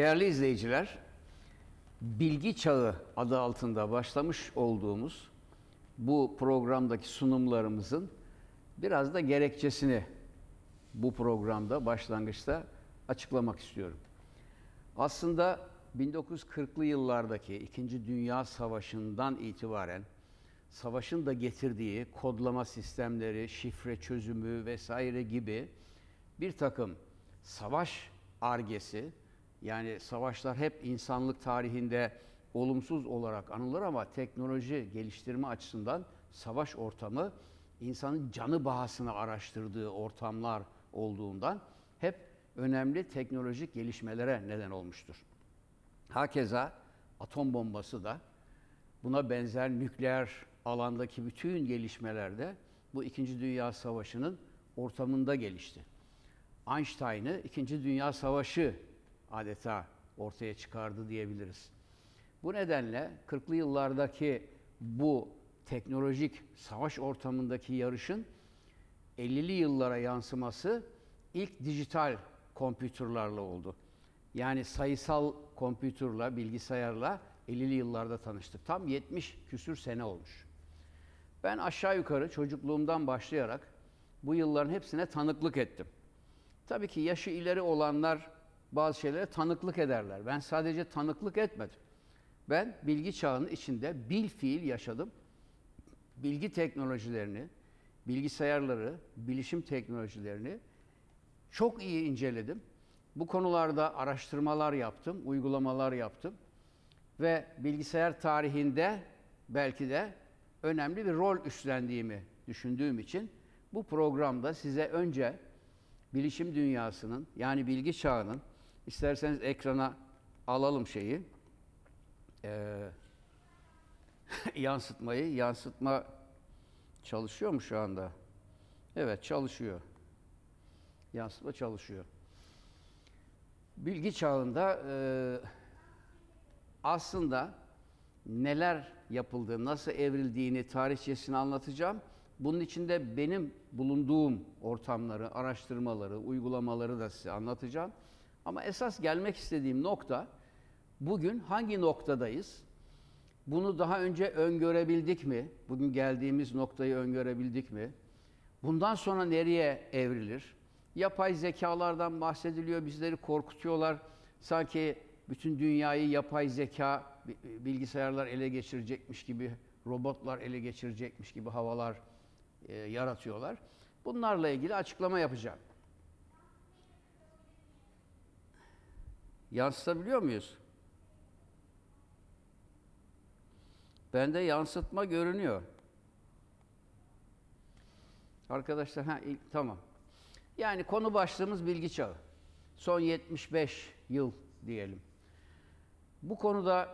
Değerli izleyiciler, Bilgi Çağı adı altında başlamış olduğumuz bu programdaki sunumlarımızın biraz da gerekçesini bu programda başlangıçta açıklamak istiyorum. Aslında 1940'lı yıllardaki İkinci Dünya Savaşı'ndan itibaren savaşın da getirdiği kodlama sistemleri, şifre çözümü vesaire gibi bir takım savaş argesi yani savaşlar hep insanlık tarihinde olumsuz olarak anılır ama teknoloji geliştirme açısından savaş ortamı insanın canı bahasına araştırdığı ortamlar olduğundan hep önemli teknolojik gelişmelere neden olmuştur. Hakeza atom bombası da buna benzer nükleer alandaki bütün gelişmelerde bu İkinci Dünya Savaşı'nın ortamında gelişti. Einstein'ı İkinci Dünya Savaşı adeta ortaya çıkardı diyebiliriz. Bu nedenle 40'lı yıllardaki bu teknolojik savaş ortamındaki yarışın 50'li yıllara yansıması ilk dijital kompütürlerle oldu. Yani sayısal kompütürle, bilgisayarla 50'li yıllarda tanıştık. Tam 70 küsür sene olmuş. Ben aşağı yukarı çocukluğumdan başlayarak bu yılların hepsine tanıklık ettim. Tabii ki yaşı ileri olanlar bazı şeylere tanıklık ederler. Ben sadece tanıklık etmedim. Ben bilgi çağının içinde bil fiil yaşadım. Bilgi teknolojilerini, bilgisayarları, bilişim teknolojilerini çok iyi inceledim. Bu konularda araştırmalar yaptım, uygulamalar yaptım ve bilgisayar tarihinde belki de önemli bir rol üstlendiğimi düşündüğüm için bu programda size önce bilişim dünyasının yani bilgi çağının isterseniz ekrana alalım şeyi ee, yansıtmayı yansıtma çalışıyor mu şu anda? Evet çalışıyor. Yansıtma çalışıyor. Bilgi çağında e, aslında neler yapıldığı, nasıl evrildiğini tarihçesini anlatacağım. Bunun içinde benim bulunduğum ortamları, araştırmaları, uygulamaları da size anlatacağım. Ama esas gelmek istediğim nokta bugün hangi noktadayız? Bunu daha önce öngörebildik mi? Bugün geldiğimiz noktayı öngörebildik mi? Bundan sonra nereye evrilir? Yapay zekalardan bahsediliyor, bizleri korkutuyorlar. Sanki bütün dünyayı yapay zeka, bilgisayarlar ele geçirecekmiş gibi, robotlar ele geçirecekmiş gibi havalar e, yaratıyorlar. Bunlarla ilgili açıklama yapacağım. Yansıtabiliyor muyuz? Bende yansıtma görünüyor. Arkadaşlar ha ilk, tamam. Yani konu başlığımız bilgi çağı. Son 75 yıl diyelim. Bu konuda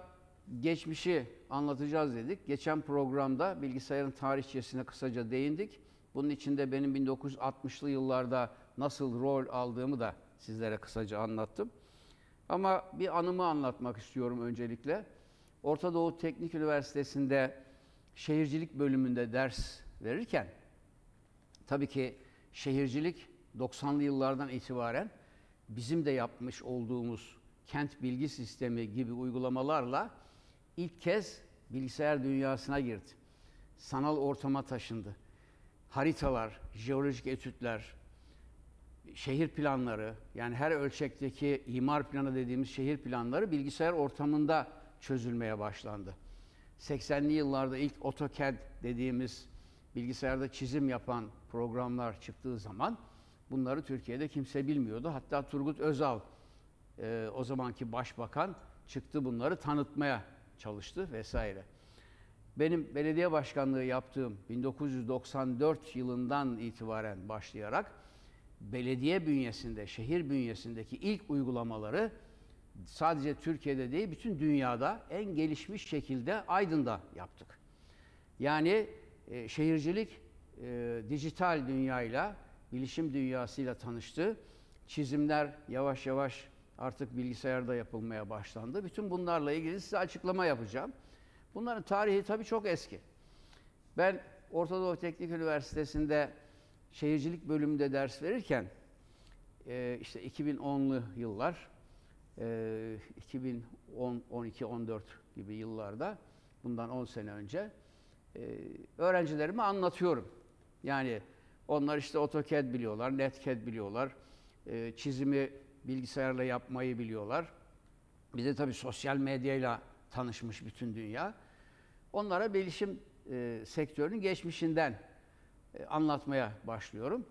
geçmişi anlatacağız dedik. Geçen programda bilgisayarın tarihçesine kısaca değindik. Bunun içinde benim 1960'lı yıllarda nasıl rol aldığımı da sizlere kısaca anlattım. Ama bir anımı anlatmak istiyorum öncelikle. Orta Doğu Teknik Üniversitesi'nde şehircilik bölümünde ders verirken tabii ki şehircilik 90'lı yıllardan itibaren bizim de yapmış olduğumuz kent bilgi sistemi gibi uygulamalarla ilk kez bilgisayar dünyasına girdi. Sanal ortama taşındı. Haritalar, jeolojik etütler, şehir planları, yani her ölçekteki imar planı dediğimiz şehir planları bilgisayar ortamında çözülmeye başlandı. 80'li yıllarda ilk AutoCAD dediğimiz bilgisayarda çizim yapan programlar çıktığı zaman bunları Türkiye'de kimse bilmiyordu. Hatta Turgut Özal e, o zamanki başbakan çıktı bunları tanıtmaya çalıştı vesaire. Benim belediye başkanlığı yaptığım 1994 yılından itibaren başlayarak belediye bünyesinde, şehir bünyesindeki ilk uygulamaları sadece Türkiye'de değil bütün dünyada en gelişmiş şekilde Aydın'da yaptık. Yani e, şehircilik e, dijital dünyayla, bilişim dünyasıyla tanıştı. Çizimler yavaş yavaş artık bilgisayarda yapılmaya başlandı. Bütün bunlarla ilgili size açıklama yapacağım. Bunların tarihi tabii çok eski. Ben Orta Doğu Teknik Üniversitesi'nde şehircilik bölümünde ders verirken e, işte 2010'lu yıllar e, 2010, 12, 14 gibi yıllarda, bundan 10 sene önce e, öğrencilerime anlatıyorum. Yani onlar işte AutoCAD biliyorlar, NetCAD biliyorlar, e, çizimi bilgisayarla yapmayı biliyorlar. Bir de tabii sosyal medyayla tanışmış bütün dünya. Onlara bilişim e, sektörünün geçmişinden anlatmaya başlıyorum.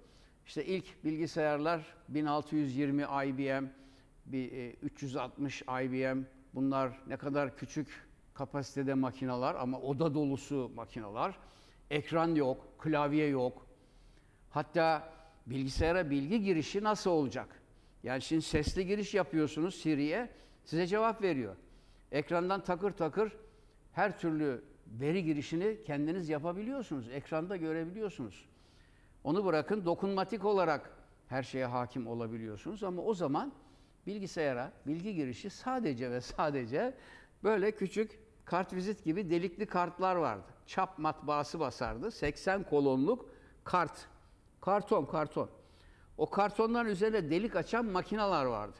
İşte ilk bilgisayarlar 1620 IBM, bir, e, 360 IBM. Bunlar ne kadar küçük kapasitede makineler ama oda dolusu makineler. Ekran yok, klavye yok. Hatta bilgisayara bilgi girişi nasıl olacak? Yani şimdi sesli giriş yapıyorsunuz Siri'ye, size cevap veriyor. Ekrandan takır takır her türlü veri girişini kendiniz yapabiliyorsunuz. Ekranda görebiliyorsunuz. Onu bırakın dokunmatik olarak her şeye hakim olabiliyorsunuz ama o zaman bilgisayara bilgi girişi sadece ve sadece böyle küçük kartvizit gibi delikli kartlar vardı. Çap matbaası basardı. 80 kolonluk kart. Karton, karton. O kartonların üzerine delik açan makineler vardı.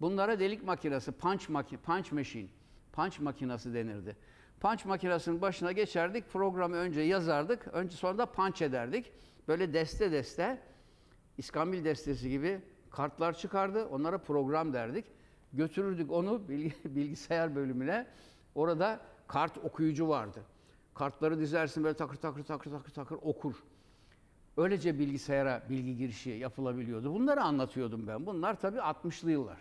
Bunlara delik makinesi, punch, punch machine, punch makinesi denirdi. Punch makinesinin başına geçerdik, programı önce yazardık, önce sonra da punch ederdik. Böyle deste deste, İskambil destesi gibi kartlar çıkardı, onlara program derdik. Götürürdük onu bilgisayar bölümüne, orada kart okuyucu vardı. Kartları dizersin böyle takır takır takır takır takır okur. Öylece bilgisayara bilgi girişi yapılabiliyordu. Bunları anlatıyordum ben. Bunlar tabii 60'lı yıllar.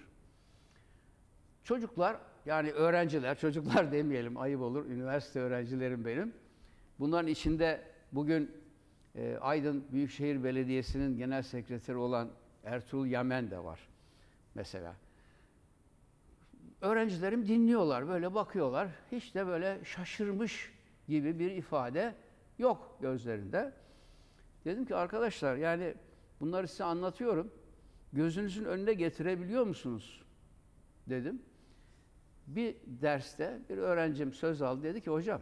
Çocuklar yani öğrenciler, çocuklar demeyelim ayıp olur. Üniversite öğrencilerim benim. Bunların içinde bugün e, Aydın Büyükşehir Belediyesi'nin genel sekreteri olan Ertuğrul Yamen de var mesela. Öğrencilerim dinliyorlar, böyle bakıyorlar. Hiç de böyle şaşırmış gibi bir ifade yok gözlerinde. Dedim ki arkadaşlar yani bunları size anlatıyorum. Gözünüzün önüne getirebiliyor musunuz? Dedim. Bir derste bir öğrencim söz aldı dedi ki hocam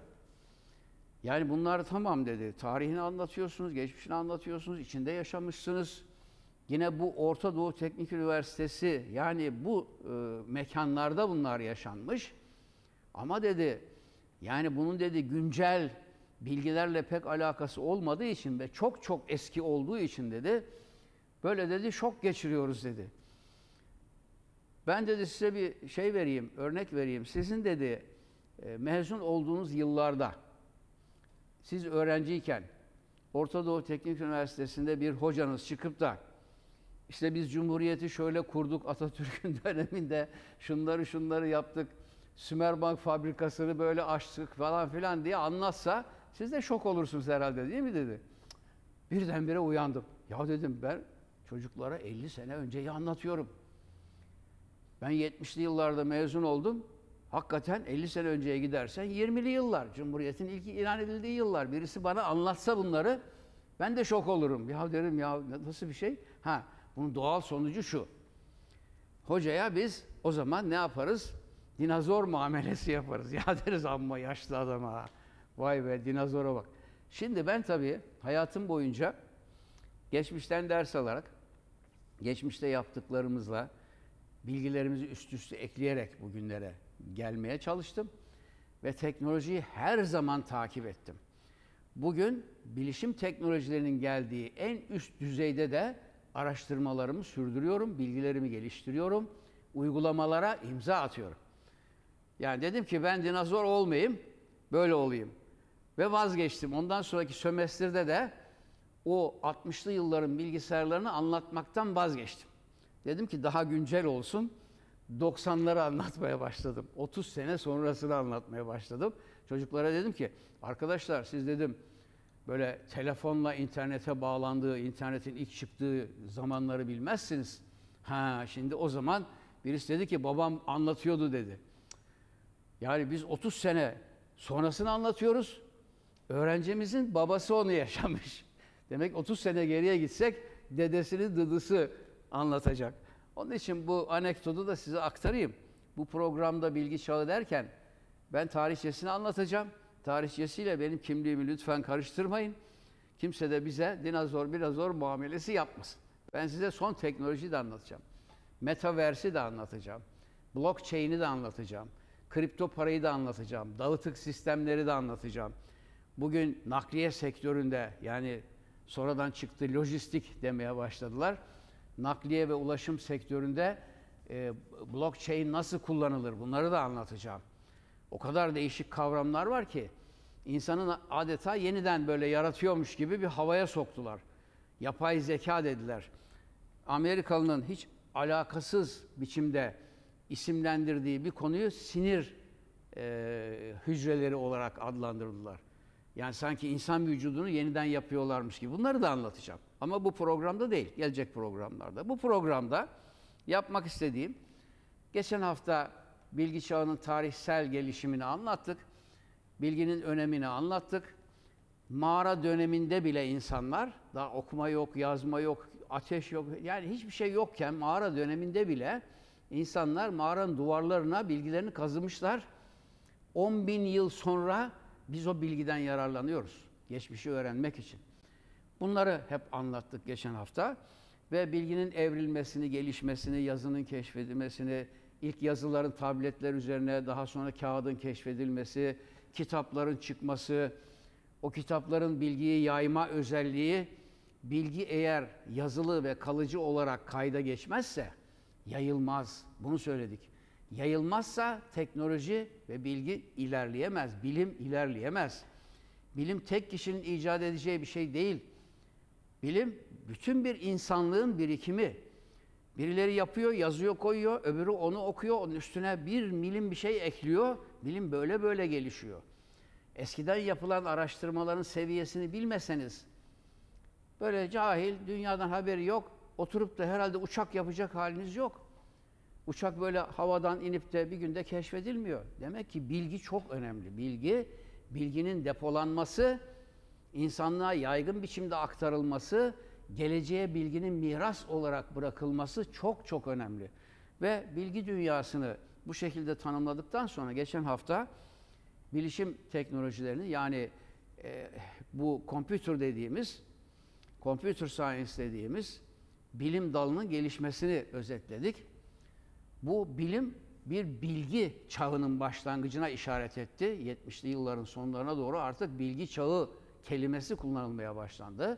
yani bunlar tamam dedi. Tarihini anlatıyorsunuz, geçmişini anlatıyorsunuz, içinde yaşamışsınız. Yine bu Orta Doğu Teknik Üniversitesi yani bu e, mekanlarda bunlar yaşanmış. Ama dedi yani bunun dedi güncel bilgilerle pek alakası olmadığı için ve çok çok eski olduğu için dedi böyle dedi şok geçiriyoruz dedi. Ben dedi size bir şey vereyim, örnek vereyim. Sizin dedi e, mezun olduğunuz yıllarda siz öğrenciyken Orta Doğu Teknik Üniversitesi'nde bir hocanız çıkıp da işte biz Cumhuriyeti şöyle kurduk Atatürk'ün döneminde şunları şunları yaptık. Sümerbank fabrikasını böyle açtık falan filan diye anlatsa siz de şok olursunuz herhalde değil mi dedi. Birdenbire uyandım. Ya dedim ben çocuklara 50 sene önceyi anlatıyorum. Ben 70'li yıllarda mezun oldum. Hakikaten 50 sene önceye gidersen 20'li yıllar. Cumhuriyet'in ilk ilan edildiği yıllar. Birisi bana anlatsa bunları ben de şok olurum. Ya derim ya nasıl bir şey? Ha bunun doğal sonucu şu. Hocaya biz o zaman ne yaparız? Dinozor muamelesi yaparız. Ya deriz amma yaşlı adama. Vay be dinozora bak. Şimdi ben tabii hayatım boyunca geçmişten ders alarak, geçmişte yaptıklarımızla, bilgilerimizi üst üste ekleyerek bugünlere gelmeye çalıştım ve teknolojiyi her zaman takip ettim. Bugün bilişim teknolojilerinin geldiği en üst düzeyde de araştırmalarımı sürdürüyorum, bilgilerimi geliştiriyorum, uygulamalara imza atıyorum. Yani dedim ki ben dinozor olmayayım, böyle olayım. Ve vazgeçtim. Ondan sonraki sömestrde de o 60'lı yılların bilgisayarlarını anlatmaktan vazgeçtim. Dedim ki daha güncel olsun. 90'ları anlatmaya başladım. 30 sene sonrasını anlatmaya başladım. Çocuklara dedim ki arkadaşlar siz dedim böyle telefonla internete bağlandığı, internetin ilk çıktığı zamanları bilmezsiniz. Ha şimdi o zaman birisi dedi ki babam anlatıyordu dedi. Yani biz 30 sene sonrasını anlatıyoruz. Öğrencimizin babası onu yaşamış. Demek 30 sene geriye gitsek dedesinin dıdısı anlatacak. Onun için bu anekdotu da size aktarayım. Bu programda bilgi çağı derken ben tarihçesini anlatacağım. Tarihçesiyle benim kimliğimi lütfen karıştırmayın. Kimse de bize dinozor dinozor muamelesi yapmasın. Ben size son teknolojiyi de anlatacağım. Metaversi de anlatacağım. Blockchain'i de anlatacağım. Kripto parayı da anlatacağım. Dağıtık sistemleri de anlatacağım. Bugün nakliye sektöründe yani sonradan çıktı lojistik demeye başladılar. Nakliye ve ulaşım sektöründe e, blockchain nasıl kullanılır bunları da anlatacağım. O kadar değişik kavramlar var ki insanın adeta yeniden böyle yaratıyormuş gibi bir havaya soktular. Yapay zeka dediler. Amerikalı'nın hiç alakasız biçimde isimlendirdiği bir konuyu sinir e, hücreleri olarak adlandırdılar. Yani sanki insan vücudunu yeniden yapıyorlarmış gibi. Bunları da anlatacağım. Ama bu programda değil, gelecek programlarda. Bu programda yapmak istediğim, geçen hafta bilgi çağının tarihsel gelişimini anlattık. Bilginin önemini anlattık. Mağara döneminde bile insanlar, daha okuma yok, yazma yok, ateş yok, yani hiçbir şey yokken mağara döneminde bile insanlar mağaranın duvarlarına bilgilerini kazımışlar. 10 bin yıl sonra biz o bilgiden yararlanıyoruz. Geçmişi öğrenmek için. Bunları hep anlattık geçen hafta. Ve bilginin evrilmesini, gelişmesini, yazının keşfedilmesini, ilk yazıların tabletler üzerine, daha sonra kağıdın keşfedilmesi, kitapların çıkması, o kitapların bilgiyi yayma özelliği, bilgi eğer yazılı ve kalıcı olarak kayda geçmezse yayılmaz. Bunu söyledik. Yayılmazsa teknoloji ve bilgi ilerleyemez, bilim ilerleyemez. Bilim tek kişinin icat edeceği bir şey değil. Bilim bütün bir insanlığın birikimi. Birileri yapıyor, yazıyor, koyuyor, öbürü onu okuyor, onun üstüne bir milim bir şey ekliyor. Bilim böyle böyle gelişiyor. Eskiden yapılan araştırmaların seviyesini bilmeseniz, böyle cahil, dünyadan haberi yok, oturup da herhalde uçak yapacak haliniz yok. Uçak böyle havadan inip de bir günde keşfedilmiyor. Demek ki bilgi çok önemli. Bilgi, bilginin depolanması, insanlığa yaygın biçimde aktarılması, geleceğe bilginin miras olarak bırakılması çok çok önemli. Ve bilgi dünyasını bu şekilde tanımladıktan sonra geçen hafta bilişim teknolojilerini yani e, bu computer dediğimiz, computer science dediğimiz bilim dalının gelişmesini özetledik. Bu bilim bir bilgi çağının başlangıcına işaret etti. 70'li yılların sonlarına doğru artık bilgi çağı kelimesi kullanılmaya başlandı.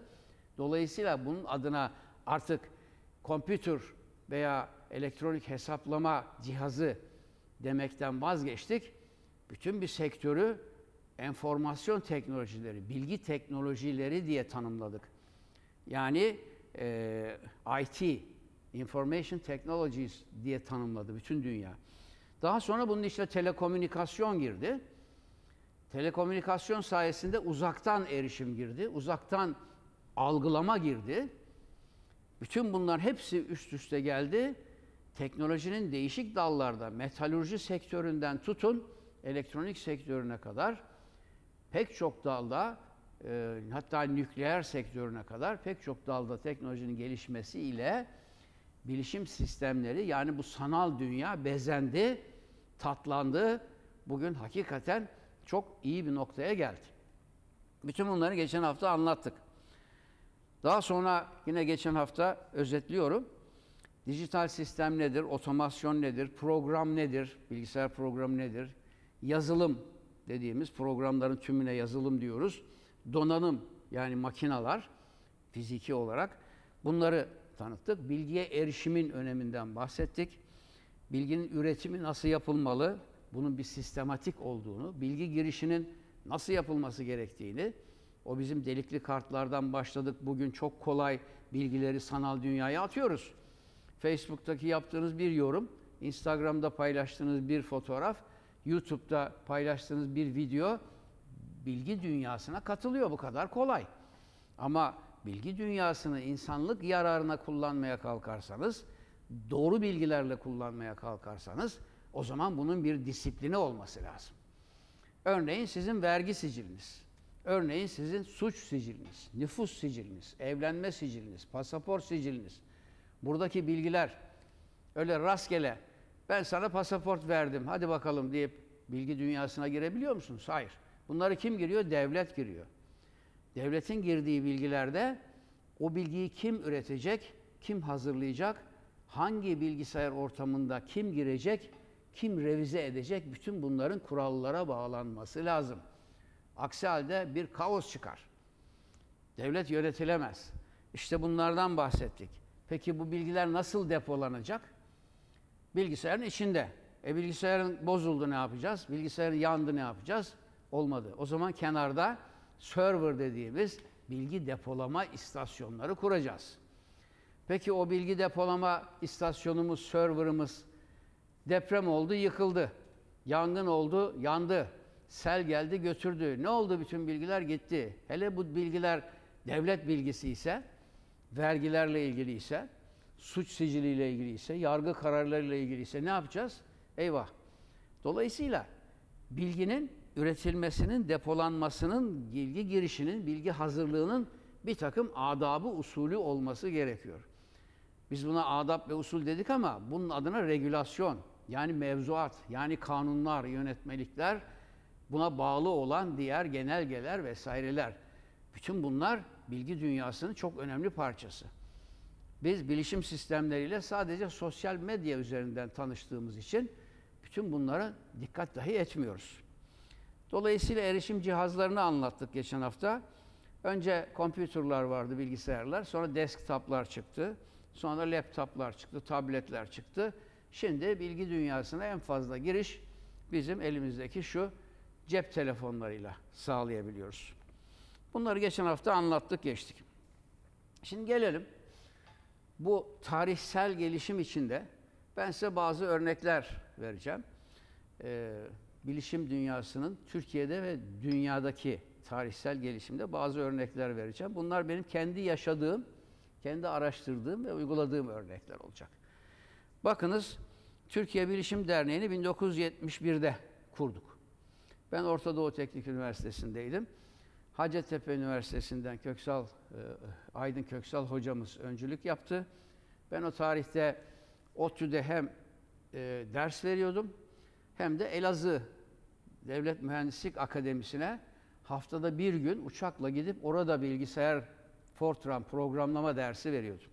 Dolayısıyla bunun adına artık kompütür veya elektronik hesaplama cihazı demekten vazgeçtik. Bütün bir sektörü enformasyon teknolojileri, bilgi teknolojileri diye tanımladık. Yani e, IT, Information Technologies diye tanımladı bütün dünya. Daha sonra bunun içine telekomünikasyon girdi. Telekomünikasyon sayesinde uzaktan erişim girdi, uzaktan algılama girdi. Bütün bunlar hepsi üst üste geldi. Teknolojinin değişik dallarda, metalurji sektöründen tutun, elektronik sektörüne kadar pek çok dalda, e, hatta nükleer sektörüne kadar pek çok dalda teknolojinin gelişmesiyle bilişim sistemleri yani bu sanal dünya bezendi, tatlandı. Bugün hakikaten çok iyi bir noktaya geldi. Bütün bunları geçen hafta anlattık. Daha sonra yine geçen hafta özetliyorum. Dijital sistem nedir? Otomasyon nedir? Program nedir? Bilgisayar programı nedir? Yazılım dediğimiz programların tümüne yazılım diyoruz. Donanım yani makinalar fiziki olarak bunları tanıttık. Bilgiye erişimin öneminden bahsettik. Bilginin üretimi nasıl yapılmalı? Bunun bir sistematik olduğunu, bilgi girişinin nasıl yapılması gerektiğini, o bizim delikli kartlardan başladık. Bugün çok kolay bilgileri sanal dünyaya atıyoruz. Facebook'taki yaptığınız bir yorum, Instagram'da paylaştığınız bir fotoğraf, YouTube'da paylaştığınız bir video bilgi dünyasına katılıyor. Bu kadar kolay. Ama bilgi dünyasını insanlık yararına kullanmaya kalkarsanız, doğru bilgilerle kullanmaya kalkarsanız o zaman bunun bir disiplini olması lazım. Örneğin sizin vergi siciliniz, örneğin sizin suç siciliniz, nüfus siciliniz, evlenme siciliniz, pasaport siciliniz. Buradaki bilgiler öyle rastgele ben sana pasaport verdim hadi bakalım deyip bilgi dünyasına girebiliyor musunuz? Hayır. Bunları kim giriyor? Devlet giriyor. Devletin girdiği bilgilerde o bilgiyi kim üretecek, kim hazırlayacak, hangi bilgisayar ortamında kim girecek Kim revize edecek? Bütün bunların kurallara bağlanması lazım. Aksi halde bir kaos çıkar. Devlet yönetilemez. İşte bunlardan bahsettik. Peki bu bilgiler nasıl depolanacak? Bilgisayarın içinde. E bilgisayarın bozuldu ne yapacağız? Bilgisayarın yandı ne yapacağız? Olmadı. O zaman kenarda server dediğimiz bilgi depolama istasyonları kuracağız. Peki o bilgi depolama istasyonumuz, serverımız deprem oldu, yıkıldı. Yangın oldu, yandı. Sel geldi, götürdü. Ne oldu? Bütün bilgiler gitti. Hele bu bilgiler devlet bilgisi ise, vergilerle ilgili ise, suç siciliyle ilgili ise, yargı kararlarıyla ilgili ise ne yapacağız? Eyvah. Dolayısıyla bilginin üretilmesinin, depolanmasının, bilgi girişinin, bilgi hazırlığının bir takım adabı, usulü olması gerekiyor. Biz buna adab ve usul dedik ama bunun adına regülasyon, yani mevzuat, yani kanunlar, yönetmelikler, buna bağlı olan diğer genelgeler vesaireler. Bütün bunlar bilgi dünyasının çok önemli parçası. Biz bilişim sistemleriyle sadece sosyal medya üzerinden tanıştığımız için bütün bunlara dikkat dahi etmiyoruz. Dolayısıyla erişim cihazlarını anlattık geçen hafta. Önce kompütürler vardı, bilgisayarlar. Sonra desktoplar çıktı. Sonra laptoplar çıktı, tabletler çıktı. Şimdi bilgi dünyasına en fazla giriş bizim elimizdeki şu cep telefonlarıyla sağlayabiliyoruz. Bunları geçen hafta anlattık, geçtik. Şimdi gelelim bu tarihsel gelişim içinde ben size bazı örnekler vereceğim. Ee, bilişim dünyasının Türkiye'de ve dünyadaki tarihsel gelişimde bazı örnekler vereceğim. Bunlar benim kendi yaşadığım, kendi araştırdığım ve uyguladığım örnekler olacak. Bakınız Türkiye Bilişim Derneği'ni 1971'de kurduk. Ben Orta Doğu Teknik Üniversitesi'ndeydim. Hacettepe Üniversitesi'nden Köksal, e, Aydın Köksal hocamız öncülük yaptı. Ben o tarihte ODTÜ'de hem e, ders veriyordum hem de Elazığ Devlet Mühendislik Akademisi'ne haftada bir gün uçakla gidip orada bilgisayar Fortran programlama dersi veriyordum.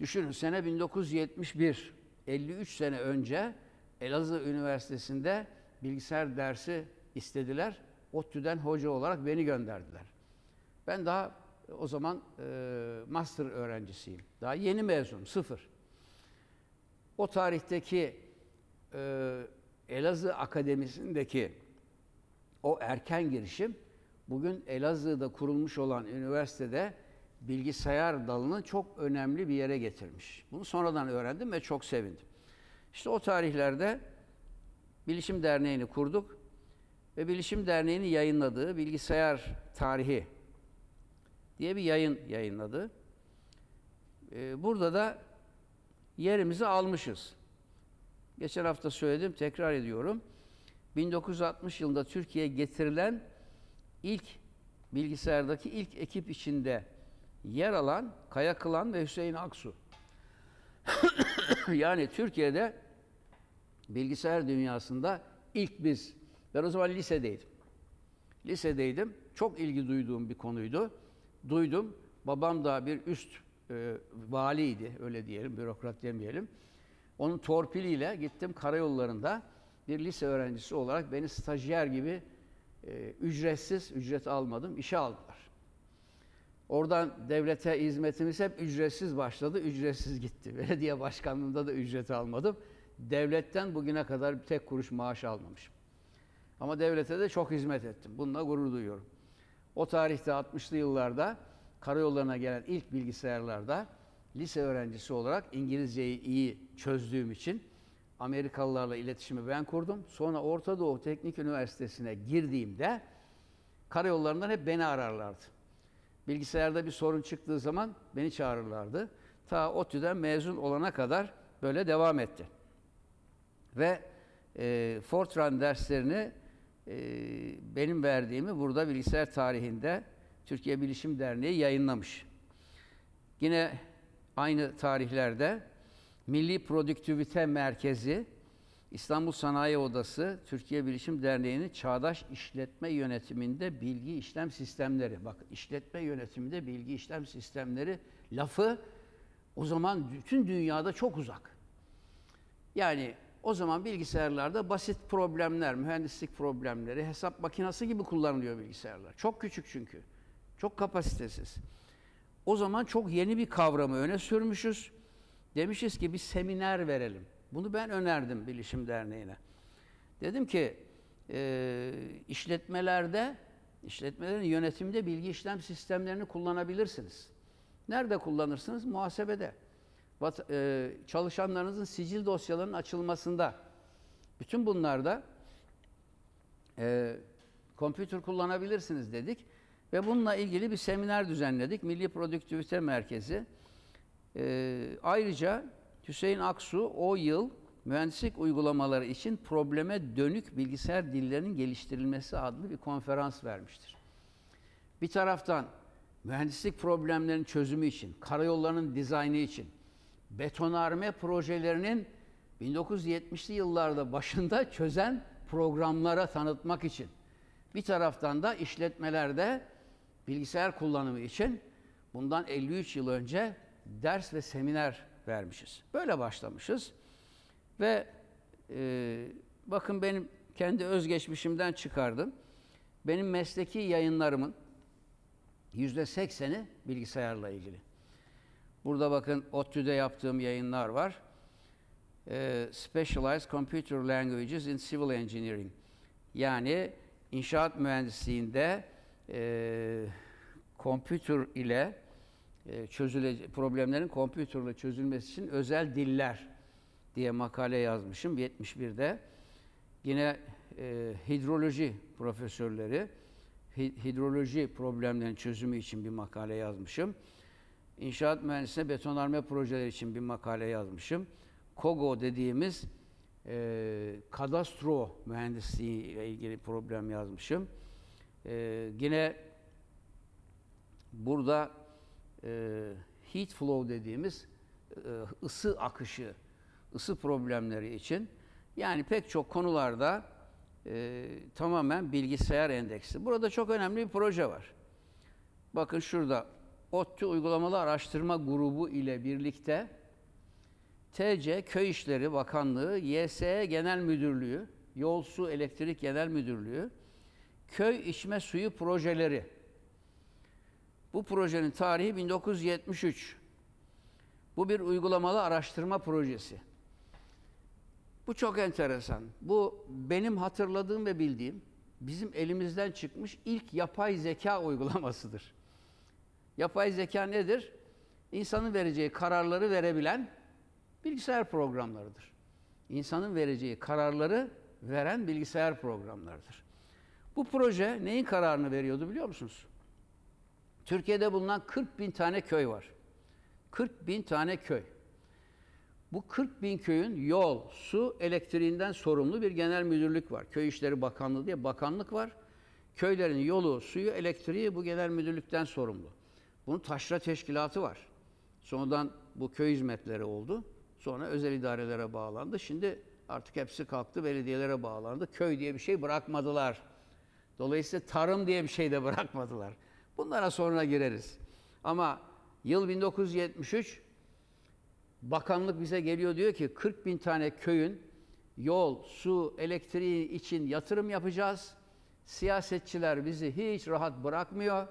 Düşünün sene 1971, 53 sene önce Elazığ Üniversitesi'nde bilgisayar dersi istediler. ODTÜ'den hoca olarak beni gönderdiler. Ben daha o zaman e, master öğrencisiyim. Daha yeni mezunum, sıfır. O tarihteki e, Elazığ Akademisi'ndeki o erken girişim bugün Elazığ'da kurulmuş olan üniversitede bilgisayar dalını çok önemli bir yere getirmiş. Bunu sonradan öğrendim ve çok sevindim. İşte o tarihlerde Bilişim Derneği'ni kurduk ve Bilişim Derneği'nin yayınladığı Bilgisayar Tarihi diye bir yayın yayınladı. Ee, burada da yerimizi almışız. Geçen hafta söyledim, tekrar ediyorum. 1960 yılında Türkiye'ye getirilen ilk bilgisayardaki ilk ekip içinde yer alan Kaya Kılan ve Hüseyin Aksu. yani Türkiye'de bilgisayar dünyasında ilk biz. Ben o zaman lisedeydim. Lisedeydim. Çok ilgi duyduğum bir konuydu. Duydum. Babam da bir üst e, valiydi, öyle diyelim, bürokrat demeyelim. Onun torpiliyle gittim karayollarında bir lise öğrencisi olarak beni stajyer gibi e, ücretsiz, ücret almadım, işe aldılar. Oradan devlete hizmetimiz hep ücretsiz başladı, ücretsiz gitti. Belediye başkanlığında da ücret almadım. Devletten bugüne kadar bir tek kuruş maaş almamışım. Ama devlete de çok hizmet ettim. Bununla gurur duyuyorum. O tarihte 60'lı yıllarda karayollarına gelen ilk bilgisayarlarda lise öğrencisi olarak İngilizceyi iyi çözdüğüm için Amerikalılarla iletişimi ben kurdum. Sonra Orta Doğu Teknik Üniversitesi'ne girdiğimde karayollarından hep beni ararlardı. Bilgisayarda bir sorun çıktığı zaman beni çağırırlardı. Ta ODTÜ'den mezun olana kadar böyle devam etti. Ve e, Fortran derslerini e, benim verdiğimi burada bilgisayar tarihinde Türkiye Bilişim Derneği yayınlamış. Yine aynı tarihlerde Milli Produktivite Merkezi, İstanbul Sanayi Odası, Türkiye Bilişim Derneği'nin Çağdaş İşletme Yönetiminde Bilgi İşlem Sistemleri. Bak işletme yönetiminde bilgi işlem sistemleri lafı o zaman bütün dünyada çok uzak. Yani o zaman bilgisayarlarda basit problemler, mühendislik problemleri, hesap makinesi gibi kullanılıyor bilgisayarlar. Çok küçük çünkü. Çok kapasitesiz. O zaman çok yeni bir kavramı öne sürmüşüz. Demişiz ki bir seminer verelim. Bunu ben önerdim Bilişim Derneği'ne. Dedim ki e, işletmelerde, işletmelerin yönetimde bilgi işlem sistemlerini kullanabilirsiniz. Nerede kullanırsınız? Muhasebede. Vat, e, çalışanlarınızın sicil dosyalarının açılmasında. Bütün bunlarda e, kompütür kullanabilirsiniz dedik. Ve bununla ilgili bir seminer düzenledik. Milli Produktivite Merkezi. E, ayrıca Hüseyin Aksu o yıl mühendislik uygulamaları için probleme dönük bilgisayar dillerinin geliştirilmesi adlı bir konferans vermiştir. Bir taraftan mühendislik problemlerinin çözümü için, karayollarının dizaynı için, betonarme projelerinin 1970'li yıllarda başında çözen programlara tanıtmak için, bir taraftan da işletmelerde bilgisayar kullanımı için bundan 53 yıl önce ders ve seminer vermişiz. Böyle başlamışız. Ve e, bakın benim kendi özgeçmişimden çıkardım. Benim mesleki yayınlarımın yüzde sekseni bilgisayarla ilgili. Burada bakın ODTÜ'de yaptığım yayınlar var. E, Specialized Computer Languages in Civil Engineering. Yani inşaat mühendisliğinde e, kompütür ile çözüle problemlerin kompütürle çözülmesi için özel diller diye makale yazmışım 71'de. Yine e, hidroloji profesörleri hidroloji problemlerinin çözümü için bir makale yazmışım. İnşaat mühendisliğine betonarme projeleri için bir makale yazmışım. KOGO dediğimiz e, kadastro mühendisliği ile ilgili problem yazmışım. E, yine burada e, heat flow dediğimiz e, ısı akışı, ısı problemleri için yani pek çok konularda e, tamamen bilgisayar endeksi. Burada çok önemli bir proje var. Bakın şurada ODTÜ Uygulamalı Araştırma Grubu ile birlikte TC Köy İşleri Bakanlığı, YSE Genel Müdürlüğü, Yol Su Elektrik Genel Müdürlüğü, Köy İçme Suyu Projeleri. Bu projenin tarihi 1973. Bu bir uygulamalı araştırma projesi. Bu çok enteresan. Bu benim hatırladığım ve bildiğim bizim elimizden çıkmış ilk yapay zeka uygulamasıdır. Yapay zeka nedir? İnsanın vereceği kararları verebilen bilgisayar programlarıdır. İnsanın vereceği kararları veren bilgisayar programlarıdır. Bu proje neyin kararını veriyordu biliyor musunuz? Türkiye'de bulunan 40 bin tane köy var. 40 bin tane köy. Bu 40 bin köyün yol, su, elektriğinden sorumlu bir genel müdürlük var. Köy İşleri Bakanlığı diye bakanlık var. Köylerin yolu, suyu, elektriği bu genel müdürlükten sorumlu. Bunun taşra teşkilatı var. Sonradan bu köy hizmetleri oldu. Sonra özel idarelere bağlandı. Şimdi artık hepsi kalktı, belediyelere bağlandı. Köy diye bir şey bırakmadılar. Dolayısıyla tarım diye bir şey de bırakmadılar. Bunlara sonra gireriz. Ama yıl 1973 bakanlık bize geliyor diyor ki 40 bin tane köyün yol, su, elektriği için yatırım yapacağız. Siyasetçiler bizi hiç rahat bırakmıyor.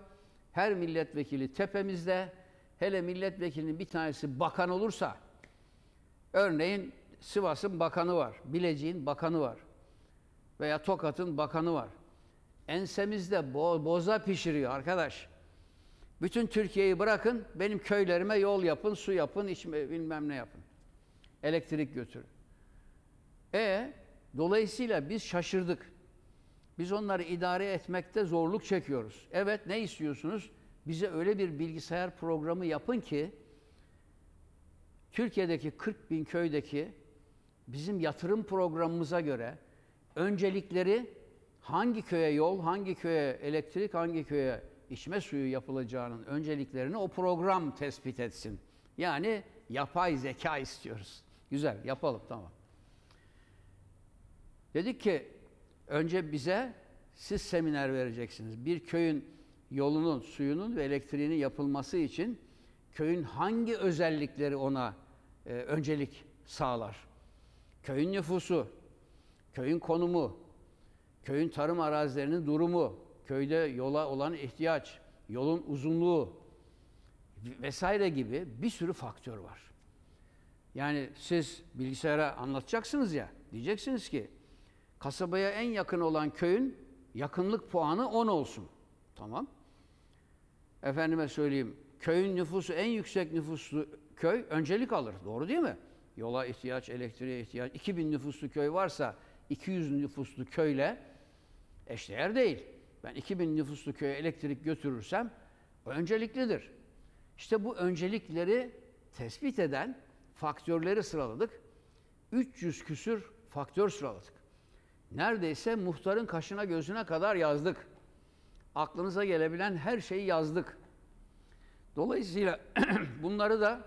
Her milletvekili tepemizde. Hele milletvekilinin bir tanesi bakan olursa, örneğin Sivas'ın bakanı var, Bilecik'in bakanı var veya Tokat'ın bakanı var. Ensemizde bo boza pişiriyor arkadaş. Bütün Türkiye'yi bırakın, benim köylerime yol yapın, su yapın, içme, bilmem ne yapın. Elektrik götürün. E dolayısıyla biz şaşırdık. Biz onları idare etmekte zorluk çekiyoruz. Evet ne istiyorsunuz? Bize öyle bir bilgisayar programı yapın ki Türkiye'deki 40 bin köydeki bizim yatırım programımıza göre öncelikleri hangi köye yol, hangi köye elektrik, hangi köye içme suyu yapılacağının önceliklerini o program tespit etsin. Yani yapay zeka istiyoruz. Güzel, yapalım tamam. Dedik ki önce bize siz seminer vereceksiniz. Bir köyün yolunun, suyunun ve elektriğinin yapılması için köyün hangi özellikleri ona e, öncelik sağlar? köyün nüfusu, köyün konumu, köyün tarım arazilerinin durumu, köyde yola olan ihtiyaç, yolun uzunluğu vesaire gibi bir sürü faktör var. Yani siz bilgisayara anlatacaksınız ya, diyeceksiniz ki kasabaya en yakın olan köyün yakınlık puanı 10 olsun. Tamam. Efendime söyleyeyim, köyün nüfusu en yüksek nüfuslu köy öncelik alır. Doğru değil mi? Yola ihtiyaç, elektriğe ihtiyaç. 2000 nüfuslu köy varsa 200 nüfuslu köyle eşdeğer değil. Ben 2000 nüfuslu köye elektrik götürürsem o önceliklidir. İşte bu öncelikleri tespit eden faktörleri sıraladık. 300 küsür faktör sıraladık. Neredeyse muhtarın kaşına gözüne kadar yazdık. Aklınıza gelebilen her şeyi yazdık. Dolayısıyla bunları da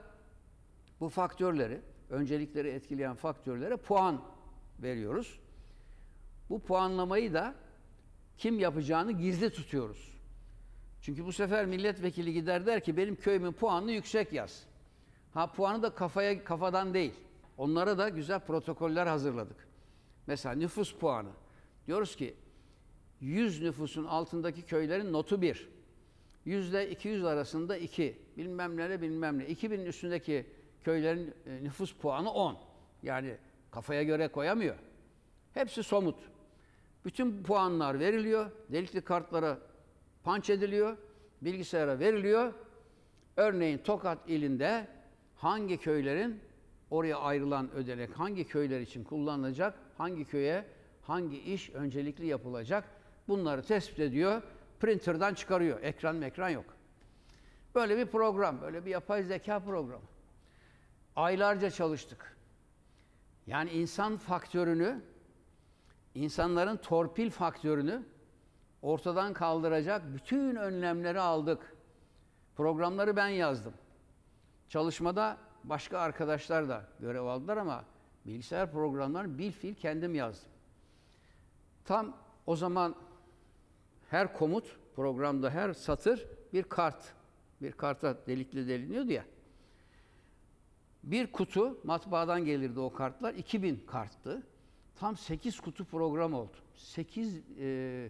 bu faktörleri, öncelikleri etkileyen faktörlere puan veriyoruz. Bu puanlamayı da kim yapacağını gizli tutuyoruz. Çünkü bu sefer milletvekili gider der ki benim köyümün puanını yüksek yaz. Ha puanı da kafaya kafadan değil. Onlara da güzel protokoller hazırladık. Mesela nüfus puanı. Diyoruz ki 100 nüfusun altındaki köylerin notu 1. Yüzde 200 arasında 2. Bilmem ne bilmem ne. 2000'in üstündeki köylerin e, nüfus puanı 10. Yani kafaya göre koyamıyor. Hepsi somut. Bütün puanlar veriliyor. Delikli kartlara panç ediliyor. Bilgisayara veriliyor. Örneğin Tokat ilinde hangi köylerin oraya ayrılan ödenek hangi köyler için kullanılacak, hangi köye hangi iş öncelikli yapılacak bunları tespit ediyor, printer'dan çıkarıyor. Ekran ekran yok. Böyle bir program, böyle bir yapay zeka programı. Aylarca çalıştık. Yani insan faktörünü, insanların torpil faktörünü ortadan kaldıracak bütün önlemleri aldık. Programları ben yazdım. Çalışmada başka arkadaşlar da görev aldılar ama bilgisayar programlarını bil fiil kendim yazdım. Tam o zaman her komut programda her satır bir kart. Bir karta delikli deliniyordu ya. Bir kutu matbaadan gelirdi o kartlar. 2000 karttı. Tam 8 kutu program oldu. 8 e,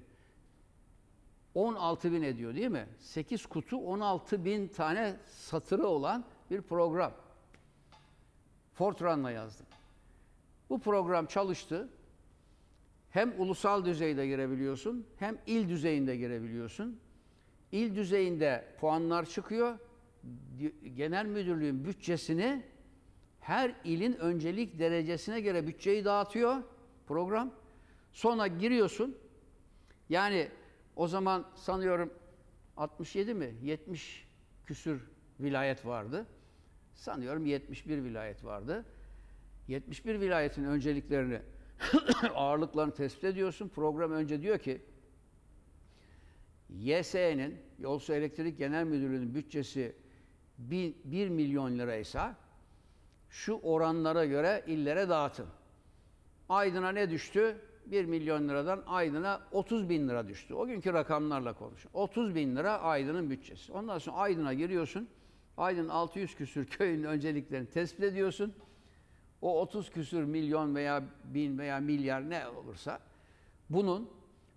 16 bin ediyor değil mi? 8 kutu 16 bin tane satırı olan bir program. Fortran'la yazdım. Bu program çalıştı. Hem ulusal düzeyde girebiliyorsun, hem il düzeyinde girebiliyorsun. İl düzeyinde puanlar çıkıyor. Genel müdürlüğün bütçesini her ilin öncelik derecesine göre bütçeyi dağıtıyor program. Sonra giriyorsun. Yani o zaman sanıyorum 67 mi? 70 küsür vilayet vardı. Sanıyorum 71 vilayet vardı. 71 vilayetin önceliklerini, ağırlıklarını tespit ediyorsun. Program önce diyor ki YSE'nin, Yolsu Elektrik Genel Müdürlüğü'nün bütçesi 1 milyon liraysa şu oranlara göre illere dağıtın. Aydın'a ne düştü? 1 milyon liradan Aydın'a 30 bin lira düştü. O günkü rakamlarla konuşun. 30 bin lira Aydın'ın bütçesi. Ondan sonra Aydın'a giriyorsun. Aydın 600 küsür köyün önceliklerini tespit ediyorsun. O 30 küsür milyon veya bin veya milyar ne olursa bunun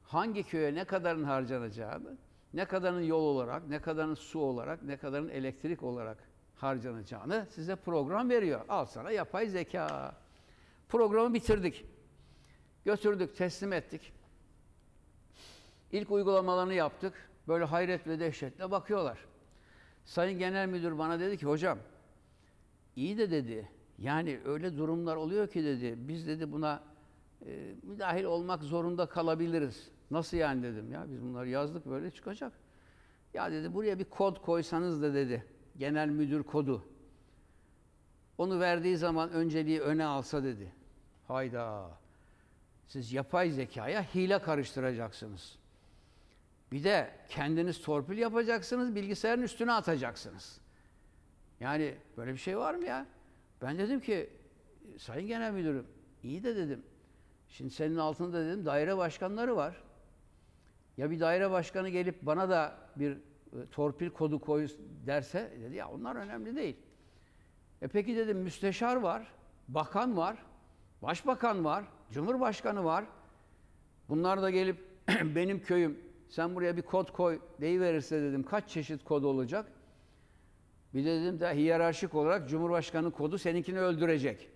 hangi köye ne kadarın harcanacağını, ne kadarın yol olarak, ne kadarın su olarak, ne kadarın elektrik olarak harcanacağını size program veriyor. Al sana yapay zeka. Programı bitirdik. Götürdük, teslim ettik. İlk uygulamalarını yaptık. Böyle hayret ve dehşetle bakıyorlar. Sayın Genel Müdür bana dedi ki hocam iyi de dedi yani öyle durumlar oluyor ki dedi biz dedi buna e, müdahil olmak zorunda kalabiliriz. Nasıl yani dedim ya biz bunları yazdık böyle çıkacak. Ya dedi buraya bir kod koysanız da dedi genel müdür kodu. Onu verdiği zaman önceliği öne alsa dedi. Hayda. Siz yapay zekaya hile karıştıracaksınız. Bir de kendiniz torpil yapacaksınız, bilgisayarın üstüne atacaksınız. Yani böyle bir şey var mı ya? Ben dedim ki, Sayın Genel Müdürüm, iyi de dedim. Şimdi senin altında dedim daire başkanları var. Ya bir daire başkanı gelip bana da bir e, torpil kodu koy derse, dedi ya onlar önemli değil. E peki dedim müsteşar var, bakan var. Başbakan var, Cumhurbaşkanı var. Bunlar da gelip benim köyüm sen buraya bir kod koy deyiverirse dedim kaç çeşit kod olacak? Bir de dedim de hiyerarşik olarak Cumhurbaşkanı kodu seninkini öldürecek.